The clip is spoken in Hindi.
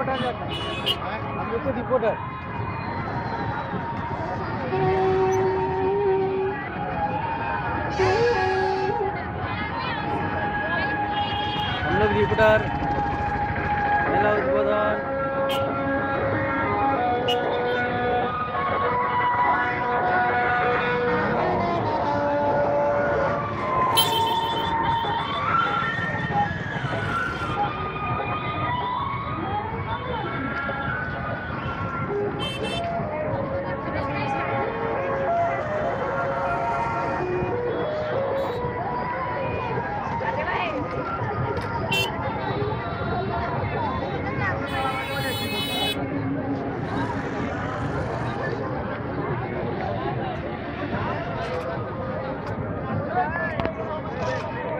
रिपोर्टर हम लोग तो रिपोर्टर हम लोग रिपोर्टर